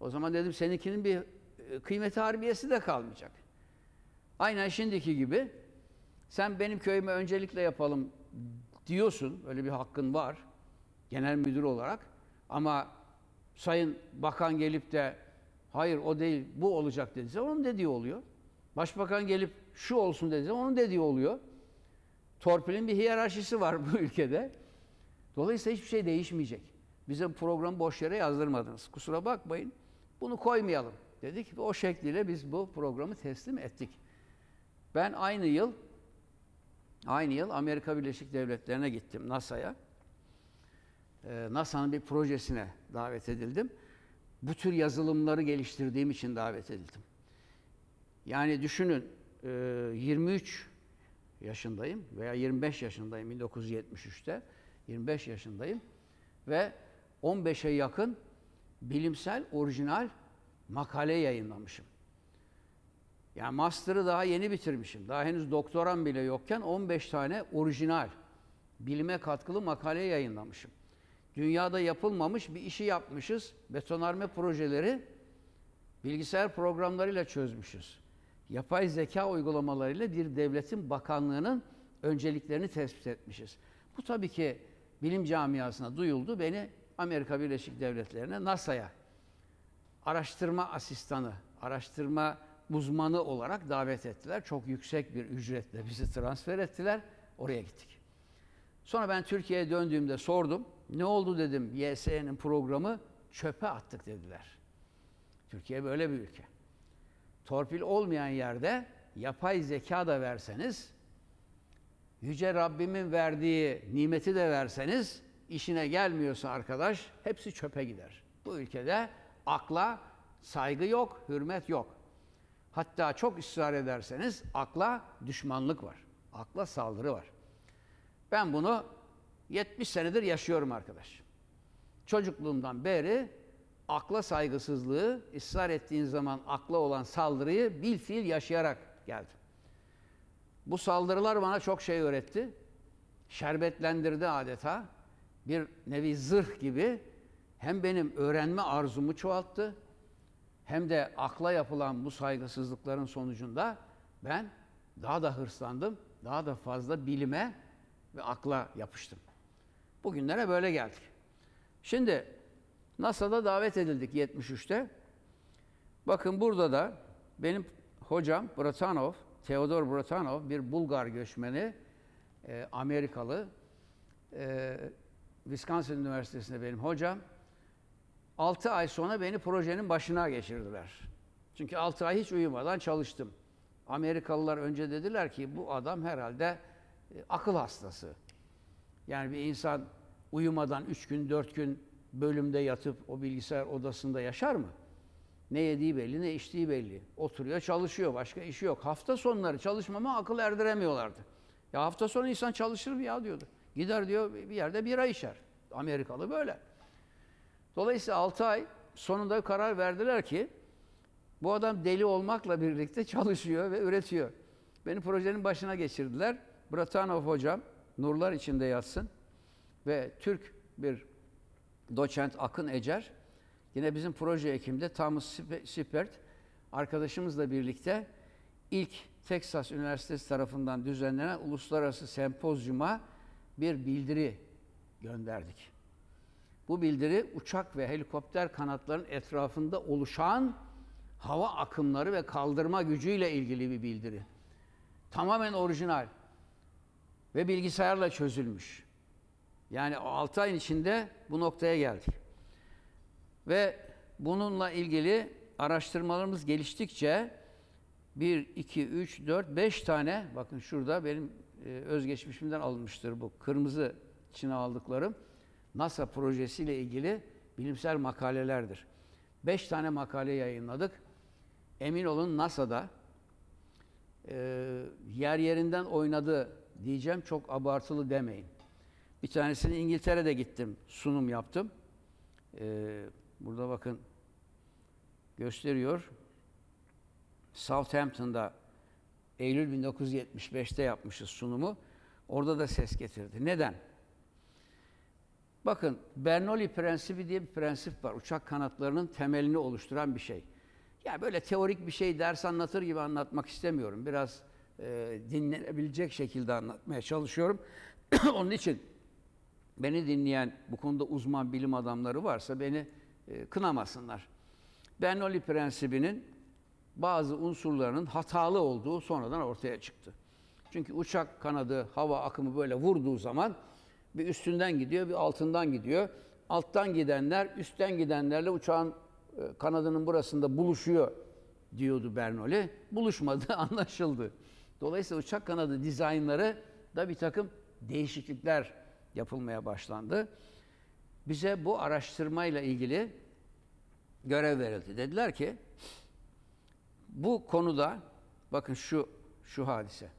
O zaman dedim seninkinin bir e, kıymeti harbiyesi de kalmayacak. Aynen şimdiki gibi sen benim köyüme öncelikle yapalım diyorsun. Öyle bir hakkın var genel müdür olarak. Ama sayın bakan gelip de hayır o değil bu olacak dediyse onun dediği oluyor. Başbakan gelip şu olsun dediyse onun dediği oluyor. Torpilin bir hiyerarşisi var bu ülkede. Dolayısıyla hiçbir şey değişmeyecek. Bize programı boş yere yazdırmadınız. Kusura bakmayın. Bunu koymayalım dedik ve o şekliyle biz bu programı teslim ettik. Ben aynı yıl aynı yıl Amerika Birleşik Devletleri'ne gittim NASA'ya. Ee, NASA'nın bir projesine davet edildim. Bu tür yazılımları geliştirdiğim için davet edildim. Yani düşünün e, 23 yaşındayım veya 25 yaşındayım 1973'te. 25 yaşındayım ve 15'e yakın bilimsel orijinal makale yayınlamışım. Yani master'ı daha yeni bitirmişim. Daha henüz doktoram bile yokken 15 tane orijinal bilime katkılı makale yayınlamışım. Dünyada yapılmamış bir işi yapmışız. Betonarme projeleri bilgisayar programlarıyla çözmüşüz. Yapay zeka uygulamalarıyla bir devletin bakanlığının önceliklerini tespit etmişiz. Bu tabii ki bilim camiasına duyuldu. Beni Amerika Birleşik Devletleri'ne NASA'ya araştırma asistanı, araştırma uzmanı olarak davet ettiler. Çok yüksek bir ücretle bizi transfer ettiler. Oraya gittik. Sonra ben Türkiye'ye döndüğümde sordum. Ne oldu dedim YSE'nin programı çöpe attık dediler. Türkiye böyle bir ülke. Torpil olmayan yerde yapay zeka da verseniz, Yüce Rabbimin verdiği nimeti de verseniz, işine gelmiyorsa arkadaş hepsi çöpe gider. Bu ülkede akla saygı yok, hürmet yok. Hatta çok ısrar ederseniz akla düşmanlık var. Akla saldırı var. Ben bunu 70 senedir yaşıyorum arkadaş. Çocukluğumdan beri akla saygısızlığı, ısrar ettiğin zaman akla olan saldırıyı bil fiil yaşayarak geldim. Bu saldırılar bana çok şey öğretti. Şerbetlendirdi adeta. Bir nevi zırh gibi hem benim öğrenme arzumu çoğalttı hem de akla yapılan bu saygısızlıkların sonucunda ben daha da hırslandım. Daha da fazla bilime ve akla yapıştım. Bugünlere böyle geldik. Şimdi NASA'da davet edildik 73'te. Bakın burada da benim hocam Bratanov, Theodor Bratanov bir Bulgar göçmeni, e, Amerikalı. E, Wisconsin Üniversitesi'nde benim hocam. 6 ay sonra beni projenin başına geçirdiler. Çünkü 6 ay hiç uyumadan çalıştım. Amerikalılar önce dediler ki bu adam herhalde e, akıl hastası. Yani bir insan uyumadan 3 gün 4 gün bölümde yatıp o bilgisayar odasında yaşar mı? Ne yediği belli, ne içtiği belli. Oturuyor, çalışıyor, başka işi yok. Hafta sonları çalışmama akıl erdiremiyorlardı. Ya hafta sonu insan çalışır mı ya diyordu. Gider diyor bir yerde bira içer. Amerikalı böyle. Dolayısıyla 6 ay sonunda karar verdiler ki bu adam deli olmakla birlikte çalışıyor ve üretiyor. Beni projenin başına geçirdiler. Bratanov hocam nurlar içinde yatsın ve Türk bir doçent Akın Ecer yine bizim proje ekimde Thomas Sipert arkadaşımızla birlikte ilk Texas Üniversitesi tarafından düzenlenen uluslararası sempozyuma bir bildiri gönderdik. Bu bildiri uçak ve helikopter kanatlarının etrafında oluşan hava akımları ve kaldırma gücüyle ilgili bir bildiri. Tamamen orijinal ve bilgisayarla çözülmüş. Yani o 6 ayın içinde bu noktaya geldik. Ve bununla ilgili araştırmalarımız geliştikçe 1, 2, 3, 4, 5 tane bakın şurada benim e, özgeçmişimden alınmıştır bu kırmızı içine aldıklarım. NASA projesiyle ilgili bilimsel makalelerdir. 5 tane makale yayınladık. Emin olun NASA'da e, yer yerinden oynadı diyeceğim çok abartılı demeyin. Bir tanesini İngiltere'de gittim, sunum yaptım. Ee, burada bakın gösteriyor. Southampton'da Eylül 1975'te yapmışız sunumu. Orada da ses getirdi. Neden? Bakın Bernoulli prensibi diye bir prensip var. Uçak kanatlarının temelini oluşturan bir şey. Ya böyle teorik bir şey ders anlatır gibi anlatmak istemiyorum. Biraz e, dinlenebilecek şekilde anlatmaya çalışıyorum. Onun için beni dinleyen bu konuda uzman bilim adamları varsa beni e, kınamasınlar. Bernoulli prensibinin bazı unsurlarının hatalı olduğu sonradan ortaya çıktı. Çünkü uçak kanadı hava akımı böyle vurduğu zaman bir üstünden gidiyor, bir altından gidiyor. Alttan gidenler üstten gidenlerle uçağın e, kanadının burasında buluşuyor diyordu Bernoulli. Buluşmadı, anlaşıldı. Dolayısıyla uçak kanadı dizaynları da bir takım değişiklikler yapılmaya başlandı. Bize bu araştırmayla ilgili görev verildi. Dediler ki bu konuda bakın şu şu hadise.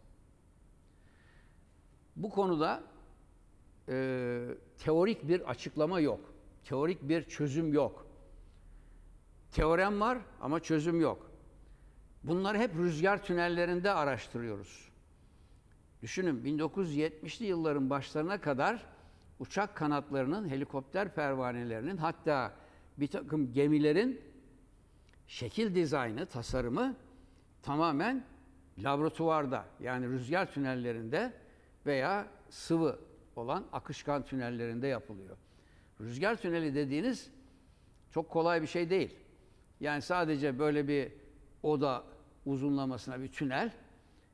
Bu konuda e, teorik bir açıklama yok. Teorik bir çözüm yok. Teorem var ama çözüm yok. Bunları hep rüzgar tünellerinde araştırıyoruz. Düşünün 1970'li yılların başlarına kadar uçak kanatlarının, helikopter pervanelerinin hatta bir takım gemilerin şekil dizaynı, tasarımı tamamen laboratuvarda yani rüzgar tünellerinde veya sıvı olan akışkan tünellerinde yapılıyor. Rüzgar tüneli dediğiniz çok kolay bir şey değil. Yani sadece böyle bir oda uzunlamasına bir tünel,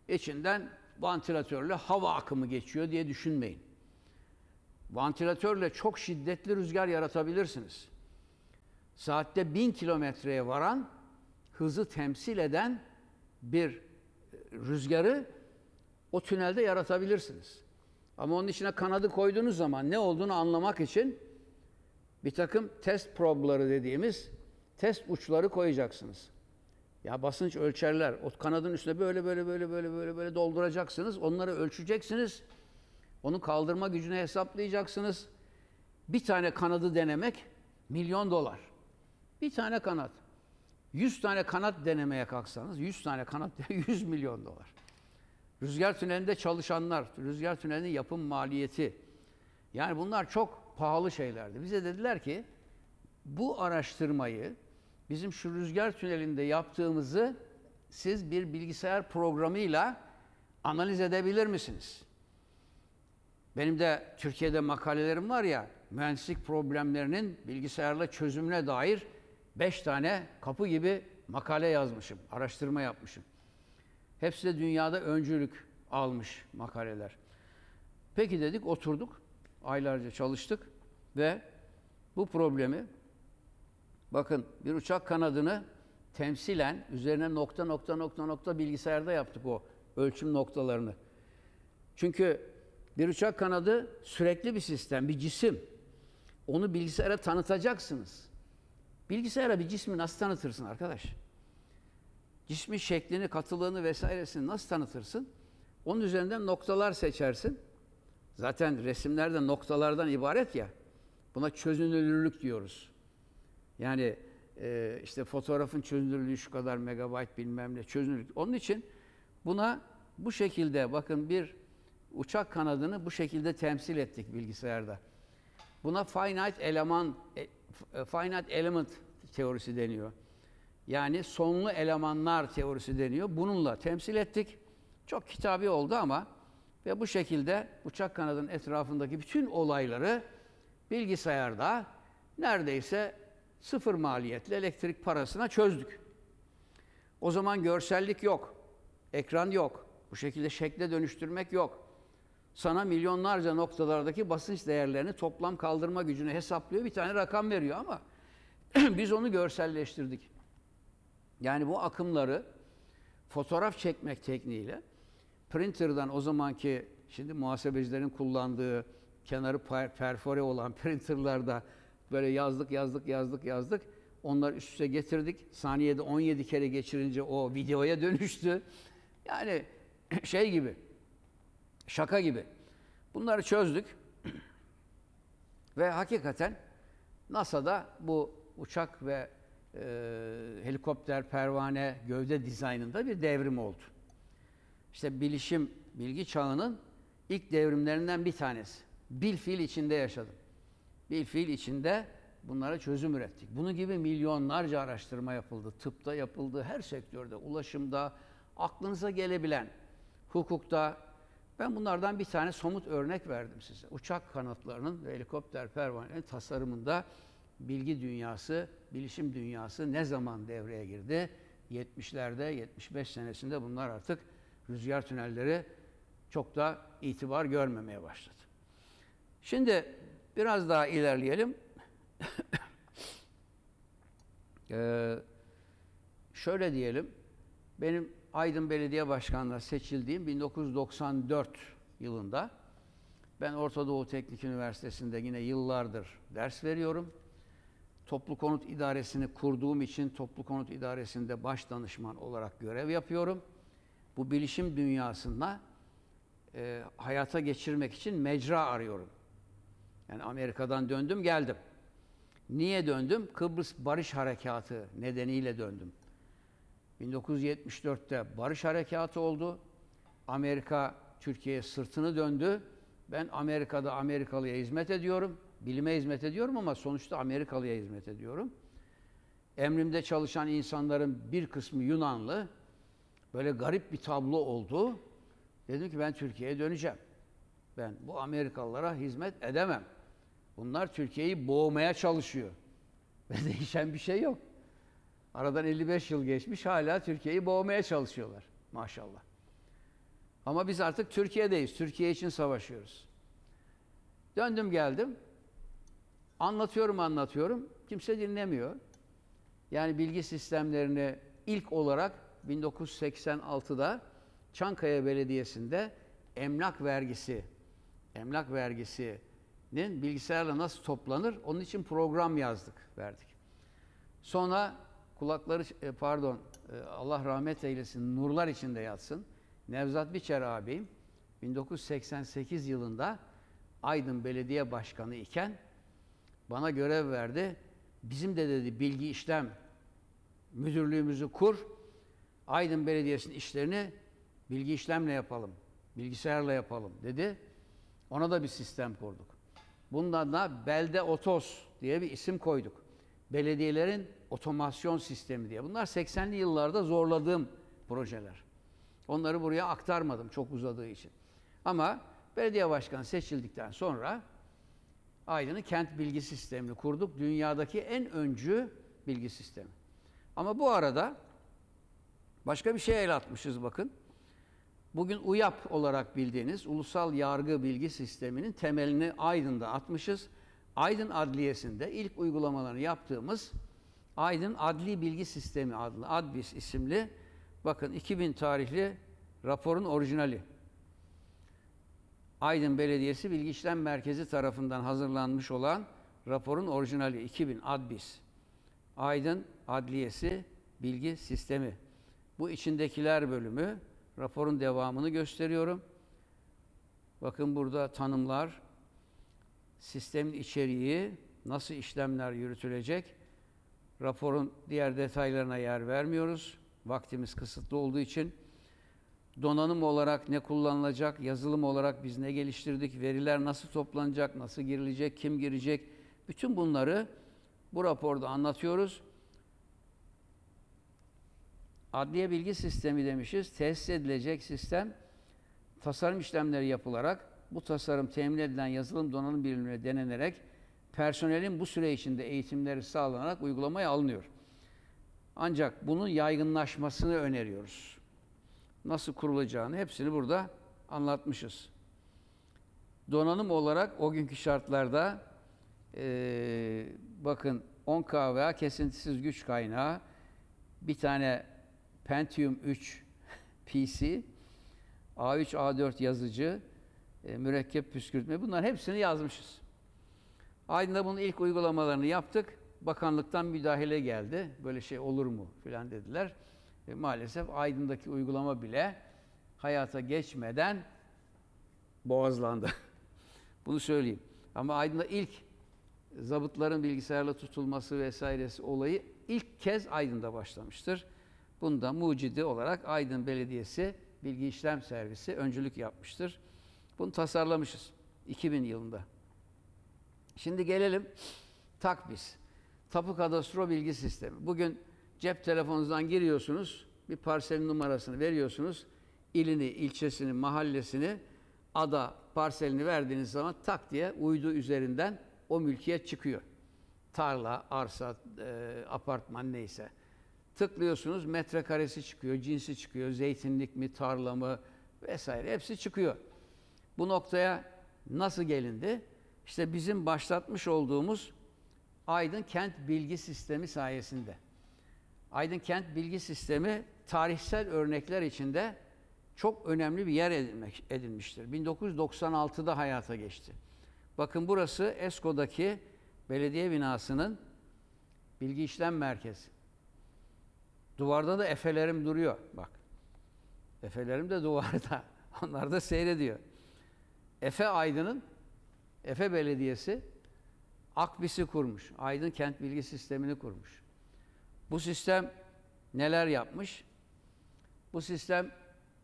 içinden vantilatörle hava akımı geçiyor diye düşünmeyin. Vantilatörle çok şiddetli rüzgar yaratabilirsiniz. Saatte bin kilometreye varan hızı temsil eden bir e, rüzgarı o tünelde yaratabilirsiniz. Ama onun içine kanadı koyduğunuz zaman ne olduğunu anlamak için bir takım test probları dediğimiz test uçları koyacaksınız. Ya basınç ölçerler. O kanadın üstüne böyle böyle böyle böyle böyle böyle dolduracaksınız. Onları ölçeceksiniz. Onun kaldırma gücünü hesaplayacaksınız. Bir tane kanadı denemek milyon dolar. Bir tane kanat. 100 tane kanat denemeye kalksanız 100 tane kanat 100 milyon dolar. Rüzgar tünelinde çalışanlar, rüzgar tünelinin yapım maliyeti. Yani bunlar çok pahalı şeylerdi. Bize dediler ki bu araştırmayı bizim şu rüzgar tünelinde yaptığımızı siz bir bilgisayar programıyla analiz edebilir misiniz? Benim de Türkiye'de makalelerim var ya, mühendislik problemlerinin bilgisayarla çözümüne dair beş tane kapı gibi makale yazmışım, araştırma yapmışım. Hepsi de dünyada öncülük almış makaleler. Peki dedik, oturduk, aylarca çalıştık ve bu problemi bakın bir uçak kanadını temsilen üzerine nokta nokta nokta nokta bilgisayarda yaptık o ölçüm noktalarını. Çünkü bir uçak kanadı sürekli bir sistem, bir cisim. Onu bilgisayara tanıtacaksınız. Bilgisayara bir cismi nasıl tanıtırsın arkadaş? Cismin şeklini, katılığını vesairesini nasıl tanıtırsın? Onun üzerinden noktalar seçersin. Zaten resimler de noktalardan ibaret ya. Buna çözünürlülük diyoruz. Yani e, işte fotoğrafın çözünürlüğü şu kadar megabayt bilmem ne çözünürlük. Onun için buna bu şekilde bakın bir uçak kanadını bu şekilde temsil ettik bilgisayarda. Buna finite eleman e, finite element teorisi deniyor. Yani sonlu elemanlar teorisi deniyor. Bununla temsil ettik. Çok kitabi oldu ama ve bu şekilde uçak kanadının etrafındaki bütün olayları bilgisayarda neredeyse sıfır maliyetle elektrik parasına çözdük. O zaman görsellik yok, ekran yok, bu şekilde şekle dönüştürmek yok. Sana milyonlarca noktalardaki basınç değerlerini toplam kaldırma gücünü hesaplıyor, bir tane rakam veriyor ama biz onu görselleştirdik. Yani bu akımları fotoğraf çekmek tekniğiyle printer'dan o zamanki şimdi muhasebecilerin kullandığı kenarı perfore olan printerlarda böyle yazdık yazdık yazdık yazdık. Onları üst üste getirdik. Saniyede 17 kere geçirince o videoya dönüştü. Yani şey gibi, şaka gibi. Bunları çözdük. Ve hakikaten NASA'da bu uçak ve e, helikopter, pervane, gövde dizaynında bir devrim oldu. İşte bilişim, bilgi çağının ilk devrimlerinden bir tanesi. Bil fiil içinde yaşadım. Bil fiil içinde bunlara çözüm ürettik. Bunun gibi milyonlarca araştırma yapıldı. Tıpta yapıldı, her sektörde, ulaşımda, aklınıza gelebilen, hukukta. Ben bunlardan bir tane somut örnek verdim size. Uçak kanatlarının ve helikopter pervanenin tasarımında bilgi dünyası, bilişim dünyası ne zaman devreye girdi? 70'lerde, 75 senesinde bunlar artık rüzgar tünelleri çok da itibar görmemeye başladı. Şimdi biraz daha ilerleyelim. ee, şöyle diyelim, benim Aydın Belediye Başkanı'na seçildiğim 1994 yılında ben Orta Doğu Teknik Üniversitesi'nde yine yıllardır ders veriyorum. Toplu Konut İdaresi'ni kurduğum için Toplu Konut İdaresi'nde baş danışman olarak görev yapıyorum. Bu bilişim dünyasında e, hayata geçirmek için mecra arıyorum. Yani Amerika'dan döndüm geldim. Niye döndüm? Kıbrıs Barış Harekatı nedeniyle döndüm. 1974'te Barış Harekatı oldu. Amerika Türkiye'ye sırtını döndü. Ben Amerika'da Amerikalıya hizmet ediyorum. Bilime hizmet ediyorum ama sonuçta Amerikalıya hizmet ediyorum. Emrimde çalışan insanların bir kısmı Yunanlı. Böyle garip bir tablo oldu. Dedim ki ben Türkiye'ye döneceğim. Ben bu Amerikalılara hizmet edemem. Bunlar Türkiye'yi boğmaya çalışıyor. Ve değişen bir şey yok. Aradan 55 yıl geçmiş hala Türkiye'yi boğmaya çalışıyorlar maşallah. Ama biz artık Türkiye'deyiz. Türkiye için savaşıyoruz. Döndüm geldim. Anlatıyorum anlatıyorum. Kimse dinlemiyor. Yani bilgi sistemlerini ilk olarak 1986'da Çankaya Belediyesi'nde emlak vergisi, emlak vergisinin bilgisayarla nasıl toplanır onun için program yazdık, verdik. Sonra kulakları e, pardon e, Allah rahmet eylesin nurlar içinde yatsın. Nevzat Biçer abim 1988 yılında Aydın Belediye Başkanı iken bana görev verdi. Bizim de dedi bilgi işlem müdürlüğümüzü kur. Aydın Belediyesi'nin işlerini bilgi işlemle yapalım. Bilgisayarla yapalım dedi. Ona da bir sistem kurduk. Bundan da Belde Otos diye bir isim koyduk. Belediyelerin otomasyon sistemi diye. Bunlar 80'li yıllarda zorladığım projeler. Onları buraya aktarmadım çok uzadığı için. Ama belediye başkanı seçildikten sonra Aydın'ı kent bilgi sistemini kurduk. Dünyadaki en öncü bilgi sistemi. Ama bu arada başka bir şey el atmışız bakın. Bugün UYAP olarak bildiğiniz Ulusal Yargı Bilgi Sistemi'nin temelini Aydın'da atmışız. Aydın Adliyesi'nde ilk uygulamalarını yaptığımız Aydın Adli Bilgi Sistemi adlı ADBIS isimli bakın 2000 tarihli raporun orijinali. Aydın Belediyesi Bilgi İşlem Merkezi tarafından hazırlanmış olan raporun orijinali 2000 ADBIS. Aydın Adliyesi Bilgi Sistemi. Bu içindekiler bölümü raporun devamını gösteriyorum. Bakın burada tanımlar, sistemin içeriği, nasıl işlemler yürütülecek, raporun diğer detaylarına yer vermiyoruz. Vaktimiz kısıtlı olduğu için donanım olarak ne kullanılacak, yazılım olarak biz ne geliştirdik, veriler nasıl toplanacak, nasıl girilecek, kim girecek, bütün bunları bu raporda anlatıyoruz. Adliye bilgi sistemi demişiz. Tesis edilecek sistem tasarım işlemleri yapılarak bu tasarım temin edilen yazılım donanım birimine denenerek personelin bu süre içinde eğitimleri sağlanarak uygulamaya alınıyor. Ancak bunun yaygınlaşmasını öneriyoruz. Nasıl kurulacağını hepsini burada anlatmışız. Donanım olarak o günkü şartlarda e, bakın 10 kVA kesintisiz güç kaynağı, bir tane Pentium 3 PC, A3, A4 yazıcı, e, mürekkep püskürtme bunların hepsini yazmışız. Aydın'da bunun ilk uygulamalarını yaptık. Bakanlıktan müdahale geldi. Böyle şey olur mu filan dediler. E, maalesef Aydın'daki uygulama bile hayata geçmeden boğazlandı. Bunu söyleyeyim. Ama Aydın'da ilk zabıtların bilgisayarla tutulması vesairesi olayı ilk kez Aydın'da başlamıştır. Bunda mucidi olarak Aydın Belediyesi Bilgi İşlem Servisi öncülük yapmıştır. Bunu tasarlamışız 2000 yılında. Şimdi gelelim TAKBİS. Tapu Kadastro Bilgi Sistemi. Bugün cep telefonunuzdan giriyorsunuz, bir parselin numarasını veriyorsunuz, ilini, ilçesini, mahallesini, ada, parselini verdiğiniz zaman tak diye uydu üzerinden o mülkiyet çıkıyor. Tarla, arsa, e, apartman neyse. Tıklıyorsunuz metrekaresi çıkıyor, cinsi çıkıyor, zeytinlik mi, tarla mı vesaire hepsi çıkıyor. Bu noktaya nasıl gelindi? İşte bizim başlatmış olduğumuz Aydın Kent Bilgi Sistemi sayesinde. Aydın Kent Bilgi Sistemi tarihsel örnekler içinde çok önemli bir yer edinmek, edinmiştir. 1996'da hayata geçti. Bakın burası Esko'daki belediye binasının bilgi işlem merkezi. Duvarda da efelerim duruyor. Bak. Efelerim de duvarda. Onlar da seyrediyor. Efe Aydın'ın Efe Belediyesi Akbis'i kurmuş. Aydın Kent Bilgi Sistemini kurmuş. Bu sistem neler yapmış? Bu sistem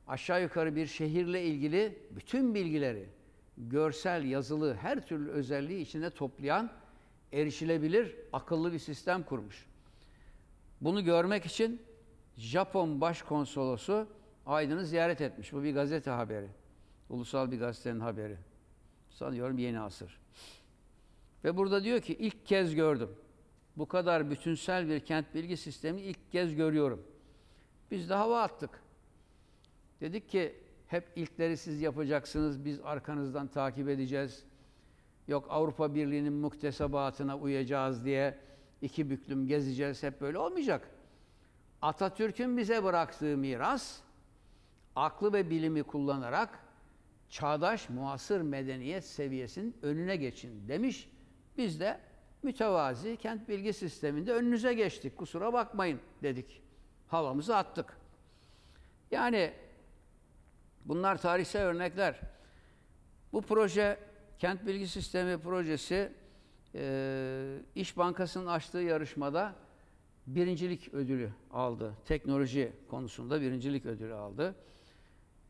aşağı yukarı bir şehirle ilgili bütün bilgileri görsel, yazılı, her türlü özelliği içinde toplayan erişilebilir, akıllı bir sistem kurmuş. Bunu görmek için Japon Başkonsolosu Aydın'ı ziyaret etmiş. Bu bir gazete haberi. Ulusal bir gazetenin haberi. Sanıyorum Yeni Asır. Ve burada diyor ki ilk kez gördüm. Bu kadar bütünsel bir kent bilgi sistemini ilk kez görüyorum. Biz de hava attık. Dedik ki hep ilkleri siz yapacaksınız, biz arkanızdan takip edeceğiz. Yok Avrupa Birliği'nin muktesebatına uyacağız diye iki büklüm gezeceğiz, hep böyle olmayacak. Atatürk'ün bize bıraktığı miras, aklı ve bilimi kullanarak çağdaş muasır medeniyet seviyesinin önüne geçin demiş. Biz de mütevazi kent bilgi sisteminde önünüze geçtik. Kusura bakmayın dedik. Havamızı attık. Yani bunlar tarihsel örnekler. Bu proje kent bilgi sistemi projesi İş Bankası'nın açtığı yarışmada birincilik ödülü aldı. Teknoloji konusunda birincilik ödülü aldı.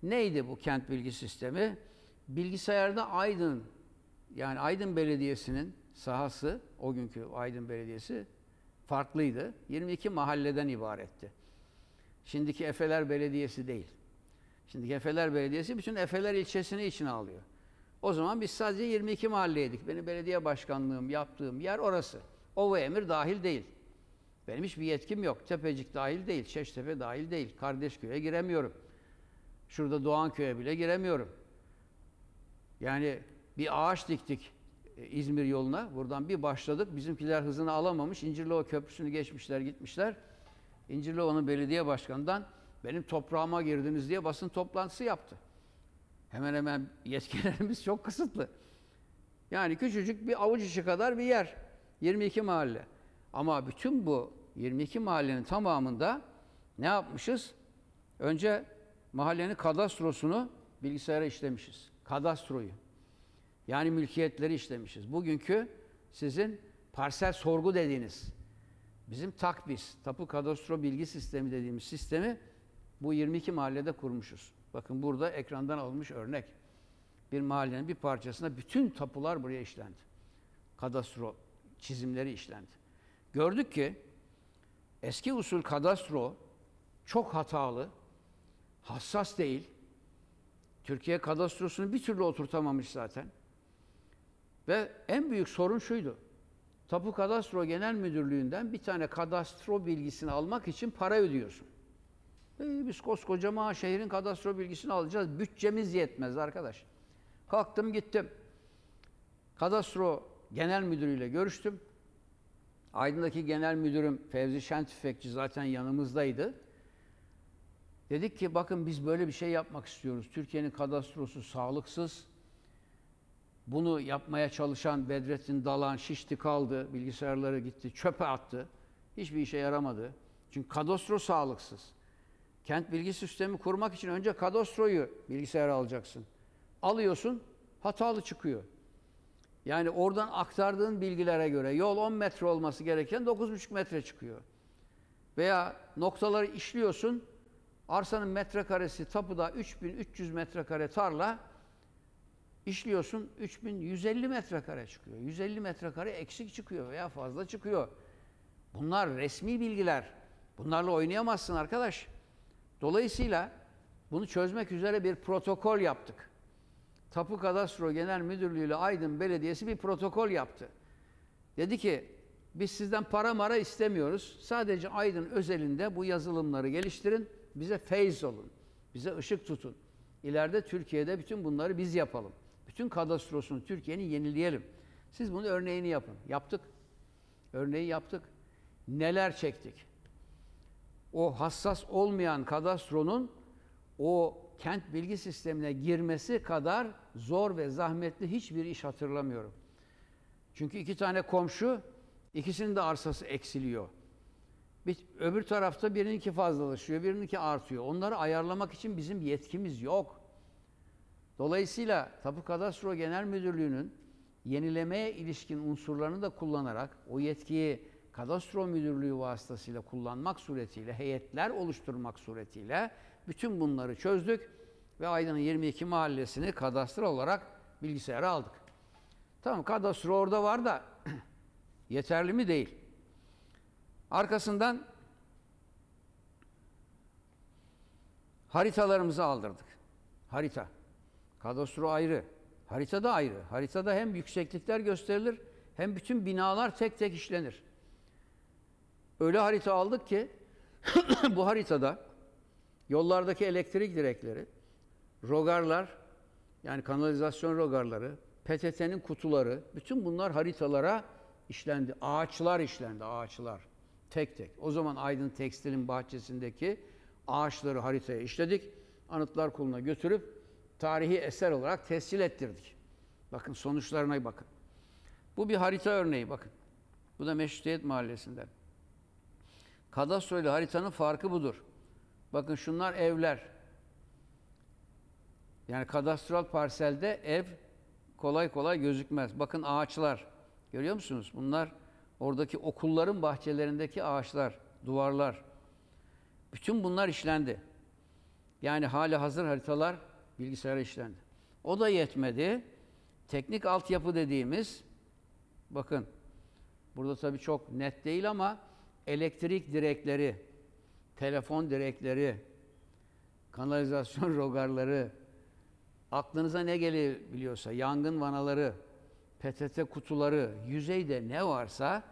Neydi bu kent bilgi sistemi? Bilgisayarda Aydın, yani Aydın Belediyesi'nin sahası, o günkü Aydın Belediyesi farklıydı. 22 mahalleden ibaretti. Şimdiki Efeler Belediyesi değil. Şimdiki Efeler Belediyesi bütün Efeler ilçesini içine alıyor. O zaman biz sadece 22 mahalleydik. Benim belediye başkanlığım yaptığım yer orası. Ova Emir dahil değil. Benim hiçbir yetkim yok. Tepecik dahil değil, Çeştepe dahil değil. Kardeşköy'e giremiyorum. Şurada Doğanköy'e bile giremiyorum. Yani bir ağaç diktik e, İzmir yoluna. Buradan bir başladık. Bizimkiler hızını alamamış. İncirlova Köprüsü'nü geçmişler, gitmişler. İncirlova'nın belediye başkanından benim toprağıma girdiniz diye basın toplantısı yaptı. Hemen hemen yetkilerimiz çok kısıtlı. Yani küçücük bir avuç içi kadar bir yer. 22 mahalle. Ama bütün bu 22 mahallenin tamamında ne yapmışız? Önce mahallenin kadastrosunu bilgisayara işlemişiz. Kadastroyu. Yani mülkiyetleri işlemişiz. Bugünkü sizin parsel sorgu dediğiniz, bizim takbis, tapu kadastro bilgi sistemi dediğimiz sistemi bu 22 mahallede kurmuşuz. Bakın burada ekrandan alınmış örnek. Bir mahallenin bir parçasında bütün tapular buraya işlendi. Kadastro çizimleri işlendi. Gördük ki eski usul kadastro çok hatalı, hassas değil. Türkiye kadastrosunu bir türlü oturtamamış zaten. Ve en büyük sorun şuydu. Tapu Kadastro Genel Müdürlüğü'nden bir tane kadastro bilgisini almak için para ödüyorsun. E, biz koskocaman şehrin kadastro bilgisini alacağız. Bütçemiz yetmez arkadaş. Kalktım gittim. Kadastro Genel Müdürüyle görüştüm. Aydın'daki genel müdürüm Fevzi Şentüfekçi zaten yanımızdaydı. Dedik ki bakın biz böyle bir şey yapmak istiyoruz. Türkiye'nin kadastrosu sağlıksız. Bunu yapmaya çalışan Bedrettin Dalan şişti kaldı. Bilgisayarları gitti, çöpe attı. Hiçbir işe yaramadı. Çünkü kadastro sağlıksız. Kent bilgi sistemi kurmak için önce kadastroyu bilgisayara alacaksın. Alıyorsun, hatalı çıkıyor. Yani oradan aktardığın bilgilere göre yol 10 metre olması gereken 9,5 metre çıkıyor. Veya noktaları işliyorsun. Arsanın metrekaresi tapuda 3300 metrekare tarla işliyorsun 3150 metrekare çıkıyor. 150 metrekare eksik çıkıyor veya fazla çıkıyor. Bunlar resmi bilgiler. Bunlarla oynayamazsın arkadaş. Dolayısıyla bunu çözmek üzere bir protokol yaptık. Tapu Kadastro Genel Müdürlüğü ile Aydın Belediyesi bir protokol yaptı. Dedi ki biz sizden para mara istemiyoruz. Sadece Aydın özelinde bu yazılımları geliştirin. Bize feyz olun. Bize ışık tutun. İleride Türkiye'de bütün bunları biz yapalım. Bütün kadastrosunu Türkiye'nin yenileyelim. Siz bunun örneğini yapın. Yaptık. Örneği yaptık. Neler çektik? O hassas olmayan kadastronun o kent bilgi sistemine girmesi kadar zor ve zahmetli hiçbir iş hatırlamıyorum. Çünkü iki tane komşu, ikisinin de arsası eksiliyor. Bir, öbür tarafta birininki fazlalaşıyor, birininki artıyor. Onları ayarlamak için bizim yetkimiz yok. Dolayısıyla Tapu Kadastro Genel Müdürlüğü'nün yenilemeye ilişkin unsurlarını da kullanarak o yetkiyi Kadastro Müdürlüğü vasıtasıyla kullanmak suretiyle, heyetler oluşturmak suretiyle bütün bunları çözdük ve Aydın'ın 22 mahallesini kadastro olarak bilgisayara aldık. Tamam kadastro orada var da yeterli mi değil. Arkasından haritalarımızı aldırdık. Harita. Kadastro ayrı. Harita da ayrı. Haritada hem yükseklikler gösterilir hem bütün binalar tek tek işlenir. Öyle harita aldık ki bu haritada yollardaki elektrik direkleri, rogarlar, yani kanalizasyon rogarları, PTT'nin kutuları, bütün bunlar haritalara işlendi. Ağaçlar işlendi, ağaçlar. Tek tek. O zaman Aydın Tekstil'in bahçesindeki ağaçları haritaya işledik. Anıtlar Kurulu'na götürüp tarihi eser olarak tescil ettirdik. Bakın sonuçlarına bakın. Bu bir harita örneği bakın. Bu da Meşrutiyet Mahallesi'nden. Kadastro ile haritanın farkı budur. Bakın şunlar evler. Yani kadastral parselde ev kolay kolay gözükmez. Bakın ağaçlar. Görüyor musunuz? Bunlar oradaki okulların bahçelerindeki ağaçlar, duvarlar. Bütün bunlar işlendi. Yani hali hazır haritalar bilgisayara işlendi. O da yetmedi. Teknik altyapı dediğimiz bakın burada tabii çok net değil ama elektrik direkleri, telefon direkleri, kanalizasyon rogarları, aklınıza ne gelebiliyorsa, yangın vanaları, PTT kutuları, yüzeyde ne varsa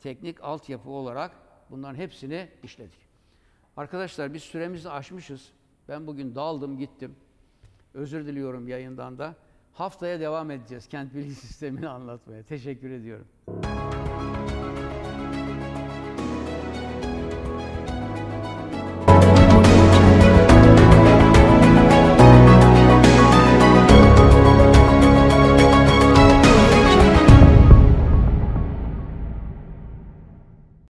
teknik altyapı olarak bunların hepsini işledik. Arkadaşlar biz süremizi aşmışız. Ben bugün daldım gittim. Özür diliyorum yayından da. Haftaya devam edeceğiz kent bilgi sistemini anlatmaya. Teşekkür ediyorum.